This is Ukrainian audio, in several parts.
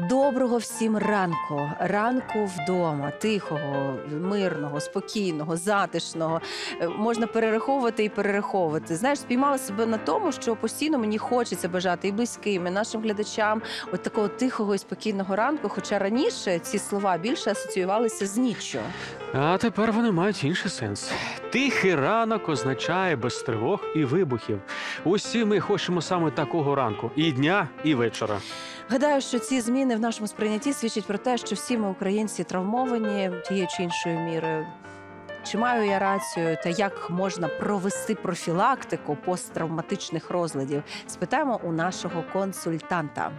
Доброго всім ранку, ранку вдома, тихого, мирного, спокійного, затишного. Е, Можна перераховувати і перераховувати. Знаєш, спіймала себе на тому, що постійно мені хочеться бажати і близьким, і нашим глядачам от такого тихого і спокійного ранку. Хоча раніше ці слова більше асоціювалися з ніччю. А тепер вони мають інший сенс. Тихий ранок означає без тривог і вибухів. Усі ми хочемо саме такого ранку і дня, і вечора. Гадаю, що ці зміни в нашому сприйнятті свідчать про те, що всі ми українці травмовані тією чи іншою мірою. Чи маю я рацію, та як можна провести профілактику посттравматичних розладів? Спитаємо у нашого консультанта.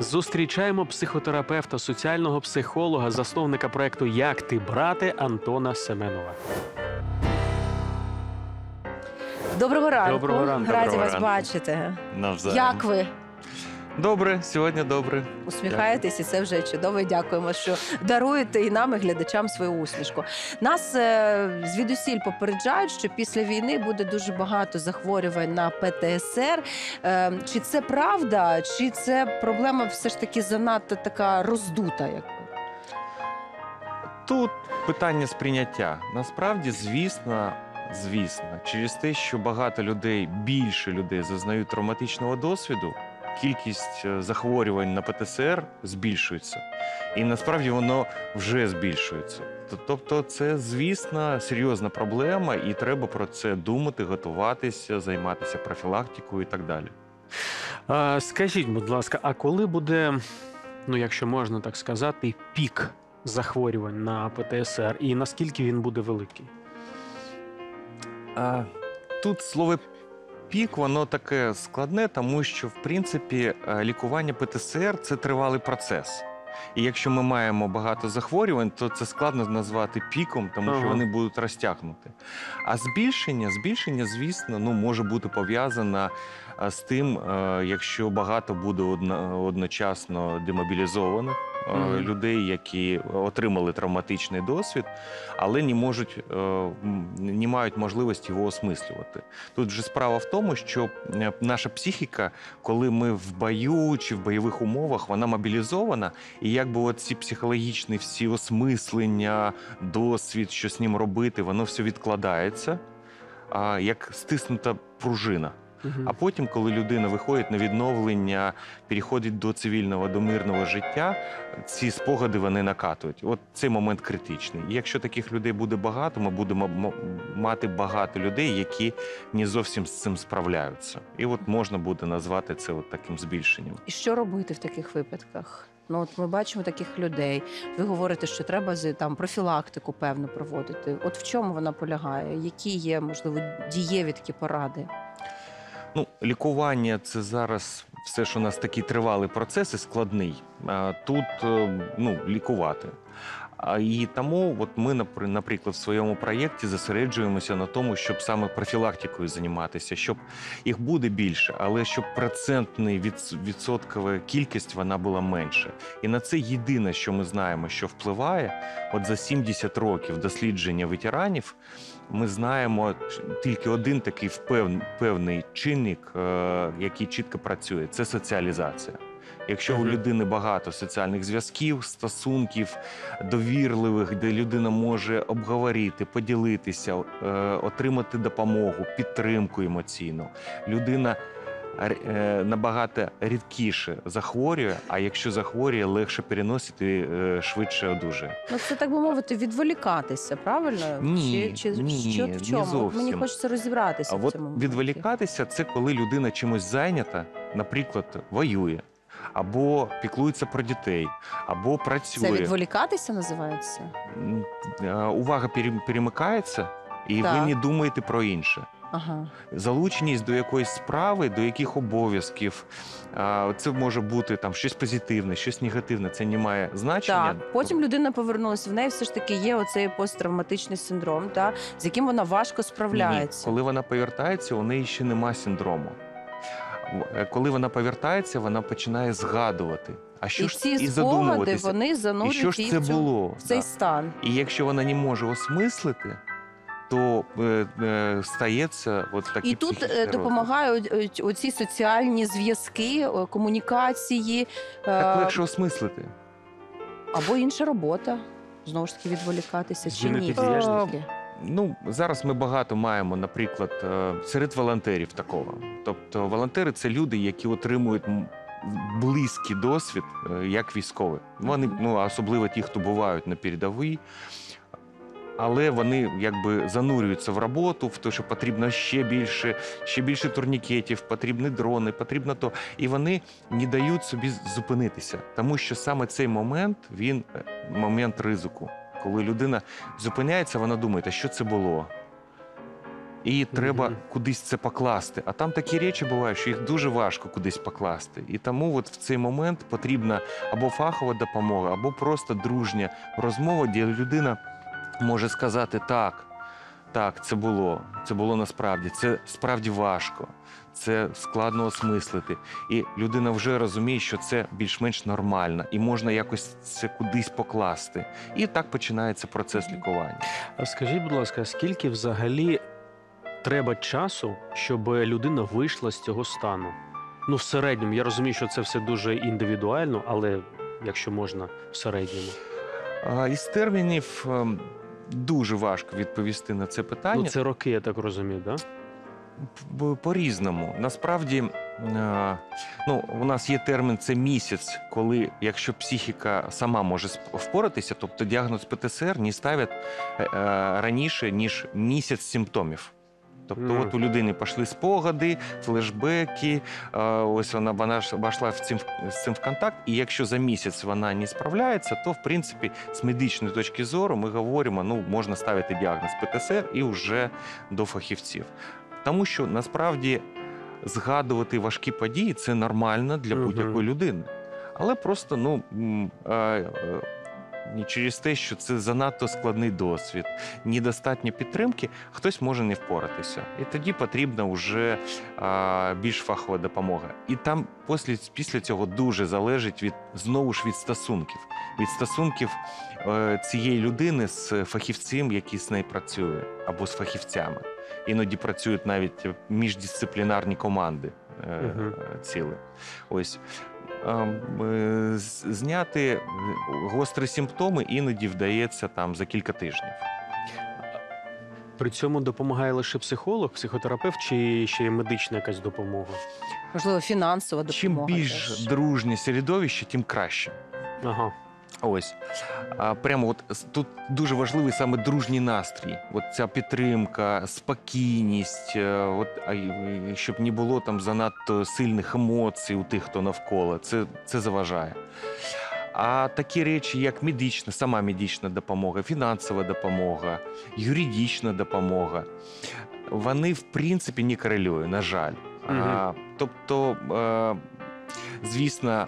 Зустрічаємо психотерапевта, соціального психолога, засновника проекту Як ти брати Антона Семенова. Доброго ранку. Доброго ранку. Раді Доброго вас ранку. бачити. Навзаєм. Як ви Добре, сьогодні добре. усміхаєтесь, і це вже чудово. Дякуємо, що даруєте і нам, і глядачам свою усмішку. Нас е, звідусіль попереджають, що після війни буде дуже багато захворювань на ПТСР. Е, чи це правда, чи це проблема все ж таки занадто така роздута? Як Тут питання сприйняття. Насправді, звісно, звісно, через те, що багато людей, більше людей зазнають травматичного досвіду, кількість е, захворювань на ПТСР збільшується. І насправді воно вже збільшується. Тобто, це, звісно, серйозна проблема, і треба про це думати, готуватися, займатися профілактикою і так далі. А, скажіть, будь ласка, а коли буде, ну якщо можна так сказати, пік захворювань на ПТСР, і наскільки він буде великий? А, Тут слово пік, воно таке складне, тому що, в принципі, е, лікування ПТСР це тривалий процес. І якщо ми маємо багато захворювань, то це складно назвати піком, тому що Ага. вони будуть розтягнути. А збільшення, збільшення, звісно, ну, може бути пов'язане е, з тим, е, якщо багато буде одночасно демобілізованих Мгм. людей, які отримали травматичний досвід, але не можуть е, не мають можливості його осмислювати. Тут вже справа в тому, що е, наша психіка, коли ми в бою чи в бойових умовах, вона мобілізована, і якби от ці психологічні всі осмислення, досвід, що з ним робити, воно все відкладається, а, як стиснута пружина. А потім, коли людина виходить на відновлення, переходить до цивільного, до мирного життя, ці спогади вони накатують. От цей момент критичний. І якщо таких людей буде багато, ми будемо мати багато людей, які не зовсім з цим справляються. І от можна буде назвати це от таким збільшенням. І що робити в таких випадках? Ну, от ми бачимо таких людей. Ви говорите, що треба там профілактику певно проводити. От в чому вона полягає? Які є можливо дієві такі поради? Ну, лікування це зараз все, що у нас такий тривалий процес і складний. Тут е, ну, лікувати. І тому, от ми, наприклад, в своєму проєкті зосереджуємося на тому, щоб саме профілактикою займатися, щоб їх буде більше, але щоб процентний відсоткова кількість вона була менше. І на це єдине, що ми знаємо, що впливає, от за 70 років дослідження ветеранів, ми знаємо тільки один такий впев- певний чинник, е, який чітко працює це соціалізація. Якщо у людини багато соціальних зв'язків, стосунків довірливих, де людина може обговорити, поділитися, е, отримати допомогу, підтримку емоційну, людина набагато рідкіше захворює, а якщо захворює, легше переносити, е, швидше одужує. Ну це так би мовити, відволікатися, правильно? Ні, чи, чи ні, не в чому? От Мені хочеться розібратися А в цьому. відволікатися це коли людина чимось зайнята, наприклад, воює, або піклується про дітей, або Це працює. відволікатися називається? Е, Увага пере- перемикається, і Так. ви не думаєте про інше. Ага. Залученість до якоїсь справи, до яких обов'язків. а, Це може бути там щось позитивне, щось негативне. Це не має значення. Так, потім людина повернулася. В неї все ж таки є оцей посттравматичний синдром, та з яким вона важко справляється. Ні, коли вона повертається, у неї ще нема синдрому. В- е, Коли вона повертається, вона починає згадувати. А що і ж ці і спогади задумуватися. вони І занурюють що ж її це в, цю- було? в цей Да. стан. І якщо вона не може осмислити, то е, е, стається от такі І тут психічні е, розлади. допомагають е, ць- оці соціальні зв'язки, е, комунікації Так е, легше осмислити. або інша робота. Знову ж таки, відволікатися чи ні? діяльність. Ну зараз ми багато маємо, наприклад, е, серед волонтерів такого. Тобто, волонтери це люди, які отримують м, близький досвід, е, як військові. Вони Мгм. ну а особливо ті, хто бувають на передовій. Але вони якби занурюються в роботу, в те, що потрібно ще більше, ще більше турнікетів, потрібні дрони, потрібно то. І вони не дають собі зупинитися, тому що саме цей момент він е, момент ризику. Коли людина зупиняється, вона думає, «Та що це було. І треба Мгм. кудись це покласти. А там такі речі бувають, що їх дуже важко кудись покласти. І тому от в цей момент потрібна або фахова допомога, або просто дружня розмова, де людина може сказати так. Так, це було. Це було насправді. Це справді важко. Це складно осмислити. І людина вже розуміє, що це більш-менш нормально, і можна якось це кудись покласти. І так починається процес лікування. А скажіть, будь ласка, скільки взагалі треба часу, щоб людина вийшла з цього стану? Ну, в середньому, я розумію, що це все дуже індивідуально, але якщо можна в середньому. А, із термінів ем, дуже важко відповісти на це питання. Ну, це роки, я так розумію, так? Да? По-різному. Насправді, е, ну, у нас є термін це місяць, коли якщо психіка сама може впоратися, тобто діагноз ПТСР не ставлять е, е, раніше, ніж місяць симптомів. Тобто, Мгм. от у людини пішли спогади, флешбеки, е, ось вона, вона ж вийшла в цим, з цим в контакт, і якщо за місяць вона не справляється, то в принципі з медичної точки зору ми говоримо, ну можна ставити діагноз ПТСР і вже до фахівців. Тому що насправді згадувати важкі події це нормально для будь-якої людини. Але просто ну не через те, що це занадто складний досвід, недостатньо підтримки, хтось може не впоратися. І тоді потрібна вже а, більш фахова допомога. І там після, після цього дуже залежить від знову ж від стосунків, від стосунків е, цієї людини з фахівцем, який з нею працює, або з фахівцями. Іноді працюють навіть міждисциплінарні команди е, Мгм. ціли. Ось. Ем, е, Зняти е, гострі симптоми іноді вдається там за кілька тижнів. При цьому допомагає лише психолог, психотерапевт чи ще й медична якась допомога? Можливо, фінансова допомога. Чим більш теж. дружнє середовище, тим краще. Ага. Ось а, прямо от тут дуже важливий саме дружній настрій. От ця підтримка, спокійність, е, от а щоб не було там занадто сильних емоцій у тих, хто навколо. Це, це заважає. А такі речі, як медична, сама медична допомога, фінансова допомога, юридична допомога, вони в принципі не корелюють, на жаль. А, тобто, е, звісно,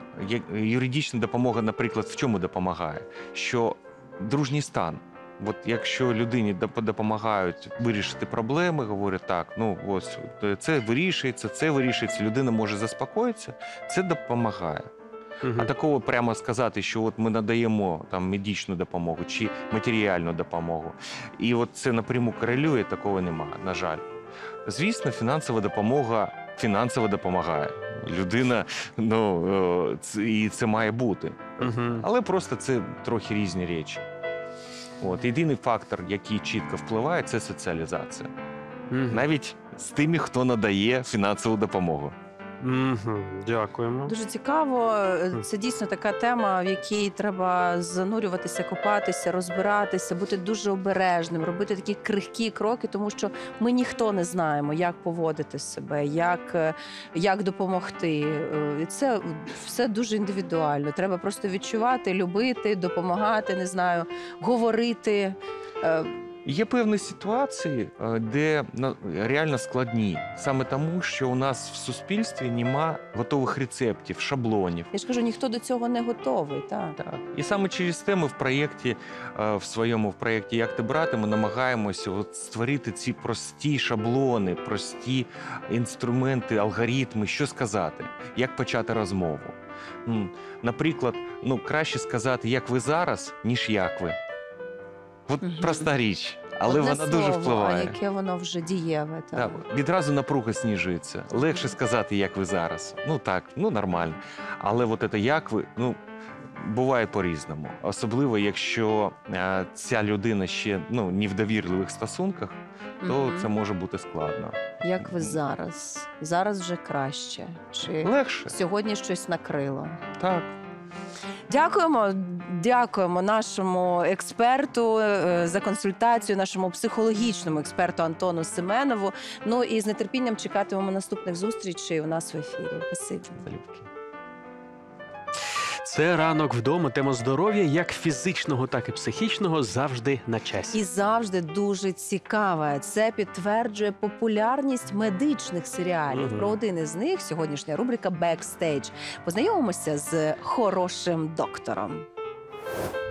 юридична допомога, наприклад, в чому допомагає? Що дружній стан. От якщо людині допомагають вирішити проблеми, говорять так, ну ось це вирішується, це вирішується, людина може заспокоїтися, це допомагає. Мгм. А такого прямо сказати, що от ми надаємо там медичну допомогу чи матеріальну допомогу, і от це напряму корелює, такого немає, на жаль. Звісно, фінансова допомога фінансово допомагає. Людина, ну е, і це має бути. Угу. Але просто це трохи різні речі. От єдиний фактор, який чітко впливає, це соціалізація. Угу. Навіть з тими, хто надає фінансову допомогу. Мгм. Дякуємо. Дуже цікаво. Це дійсно така тема, в якій треба занурюватися, копатися, розбиратися, бути дуже обережним, робити такі крихкі кроки, тому що ми ніхто не знаємо, як поводити себе, як, е, як допомогти. Е, І це все дуже індивідуально. Треба просто відчувати, любити, допомагати, не знаю, говорити. Е, Є певні ситуації, е, де реально складні, саме тому, що у нас в суспільстві нема готових рецептів, шаблонів. Я ж кажу, ніхто до цього не готовий. Так. Так. І саме через те ми в проєкті, е, в своєму в проєкті Як ти брати, ми намагаємося от створити ці прості шаблони, прості інструменти, алгоритми, що сказати, як почати розмову. Наприклад, ну краще сказати, як ви зараз, ніж як ви. От проста річ. але Одне вона дуже слово, впливає. А яке воно вже дієве. Так, відразу напруга сніжується. Легше сказати, як ви зараз. Ну так, ну нормально. Але от це як ви, ну. Буває по-різному, особливо якщо е, ця людина ще ну не в довірливих стосунках, то Мгм. це може бути складно. Як ви зараз? Зараз вже краще. Чи Легше сьогодні щось накрило? так. Дякуємо, дякуємо нашому експерту е, за консультацію, нашому психологічному експерту Антону Семенову. Ну і з нетерпінням чекатимемо наступних зустрічей у нас в ефірі. Спасибі. Це ранок вдома. Тема здоров'я, як фізичного, так і психічного, завжди на часі. І завжди дуже цікаве. Це підтверджує популярність медичних серіалів. Мгм. Про один із них сьогоднішня рубрика Бекстейдж. Познайомимося з хорошим доктором. you